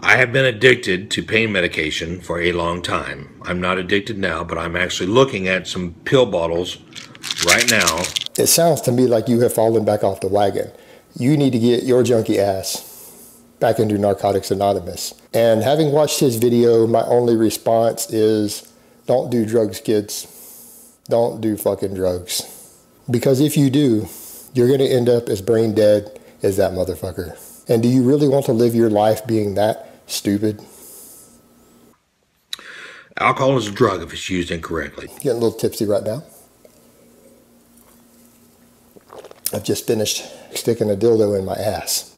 I have been addicted to pain medication for a long time. I'm not addicted now, but I'm actually looking at some pill bottles right now. It sounds to me like you have fallen back off the wagon. You need to get your junkie ass back into Narcotics Anonymous. And having watched his video, my only response is don't do drugs, kids. Don't do fucking drugs. Because if you do, you're going to end up as brain dead as that motherfucker. And do you really want to live your life being that stupid? Alcohol is a drug if it's used incorrectly. Getting a little tipsy right now. I've just finished sticking a dildo in my ass.